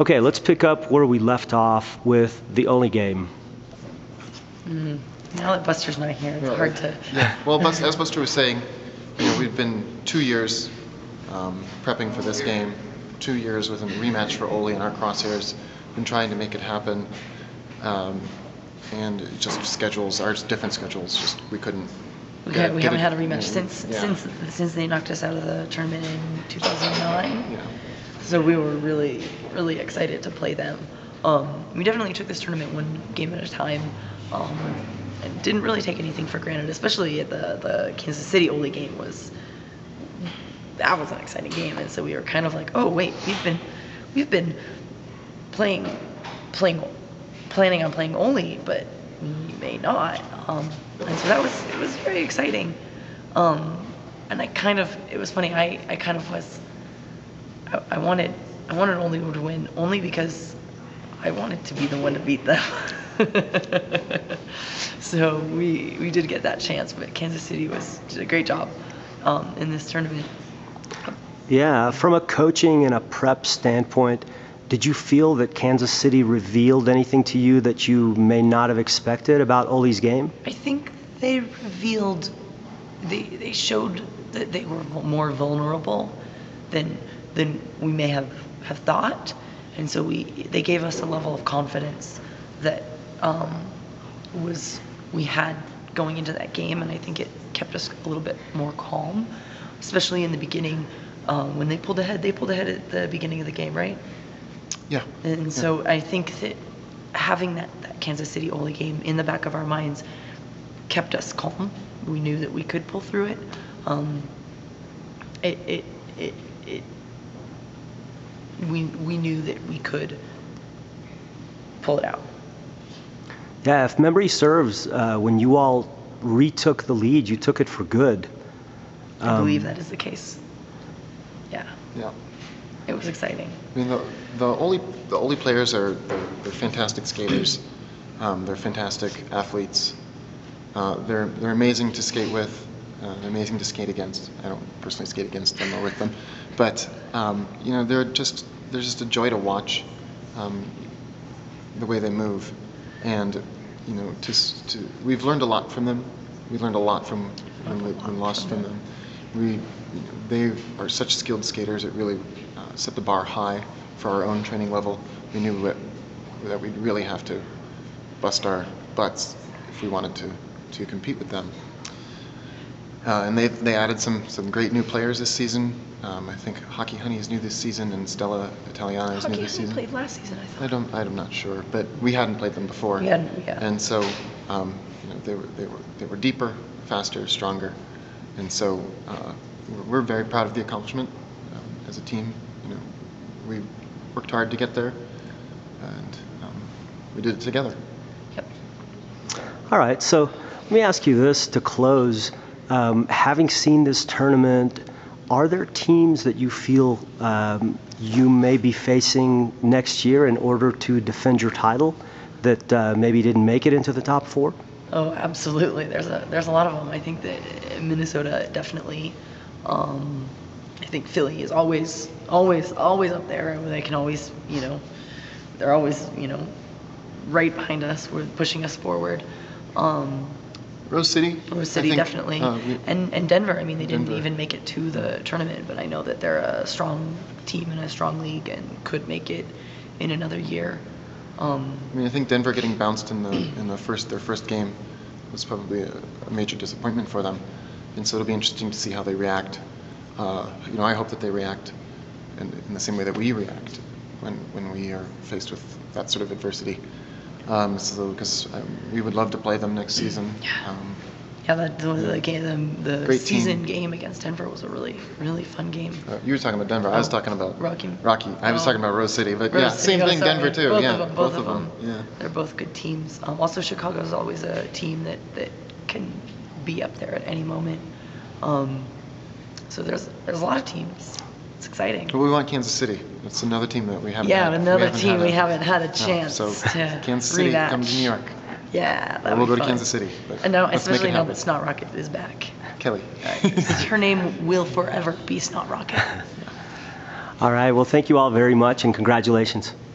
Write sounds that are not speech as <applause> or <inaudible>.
Okay, let's pick up where we left off with the Oly game. Now that Buster's not here, it's Well, hard to. Yeah, well, Bus- as Buster was saying, you know, we've been two years um, prepping for this game, two years with a rematch for Oly in our crosshairs, been trying to make it happen, um, and just schedules, our different schedules, just we couldn't. We, get- ha- we get haven't it- had a rematch yeah, since yeah, since since they knocked us out of the tournament in 2009. Yeah. So we were really really excited to play them. Um, we definitely took this tournament one game at a time, um, and didn't really take anything for granted. Especially at the the Kansas City Oly game was that was an exciting game, and so we were kind of like, oh wait, we've been we've been playing playing planning on playing Oly, but we may not. Um, and so that was it was very exciting. Um, and I kind of it was funny. I, I kind of was I, I wanted I wanted Oly to win only because I wanted to be the one to beat them. <laughs> so we we did get that chance, but Kansas City was did a great job um, in this tournament. Yeah, from a coaching and a prep standpoint, did you feel that Kansas City revealed anything to you that you may not have expected about Oly's game? I think they revealed, they, they showed that they were more vulnerable than than we may have, have thought, and so we they gave us a level of confidence that um, was we had going into that game, and I think it kept us a little bit more calm, especially in the beginning um, when they pulled ahead. They pulled ahead at the beginning of the game, right? Yeah. And so I think that having that, that Kansas City Oly game in the back of our minds kept us calm. We knew that we could pull through it. Um, it, it, it, it, we, we knew that we could pull it out. Yeah, if memory serves, uh, when you all retook the lead, you took it for good. I believe Um, that is the case. Yeah, Yeah. it was exciting. I mean, the, the Oly the Oly players are they're, they're fantastic skaters. Um, they're fantastic athletes. Uh, they're they're amazing to skate with. Uh, amazing to skate against. I don't personally skate against them or with them, but um, you know they're just they're just a joy to watch. Um, the way they move, and you know to, to we've learned a lot from them. We learned a lot from when we, lost from them. We you know, they are such skilled skaters. It really uh, set the bar high for our own training level. We knew that, that we'd really have to bust our butts if we wanted to to compete with them. Uh, and they they added some some great new players this season. Um, I think Hockey Honey is new this season, and Stella Italiana is new Hockey this Honey season. played last season, I thought. I don't. I'm not sure, but we hadn't played them before. We hadn't, yeah. And so, um, you know, they were they were they were deeper, faster, stronger, and so uh, we're, we're very proud of the accomplishment um, as a team. You know, we worked hard to get there, and um, we did it together. Yep. All right, so let me ask you this to close. Um, having seen this tournament, are there teams that you feel um, you may be facing next year in order to defend your title that uh, maybe didn't make it into the top four? Oh, absolutely. There's a there's a lot of them. I think that Minnesota definitely. Um, I think Philly is always always always up there, they can always you know, they're always you know, right behind us, with pushing us forward. Um, Rose City. Rose City think, definitely, uh, we- and and Denver. I mean, they didn't Denver. even make it to the tournament, but I know that they're a strong team and a strong league and could make it in another year. Um, I mean, I think Denver getting bounced in the in the first their first game was probably a, a major disappointment for them, and so it'll be interesting to see how they react. Uh, you know, I hope that they react in, in the same way that we react when when we are faced with that sort of adversity. Um, so, because um, we would love to play them next season. Yeah. Um, Yeah, that was the game. The, the Great team. season game against Denver was a really, really fun game. uh, you were talking about Denver. I was Oh, talking about Rocky. Rocky. I was Oh. talking about Rose City, but Rose yeah, City, same oh, thing. sorry. Denver too. Both yeah, of them. Both, of them. Yeah. They're both good teams. Um, also, Chicago is always a team that that can be up there at any moment. Um, so there's there's a lot of teams. It's exciting. But we want Kansas City. It's another team that we haven't. Yeah, had. another haven't team had we haven't had a No, chance so to Kansas City, rematch. come to New York. Yeah, that Or would we'll be go to. Kansas City, but And now, let's make it especially now that Snot Rocket is back. Kelly. <laughs> Her name will forever be Snot Rocket. <laughs> All right. Well, thank you all very much and congratulations. Thank you.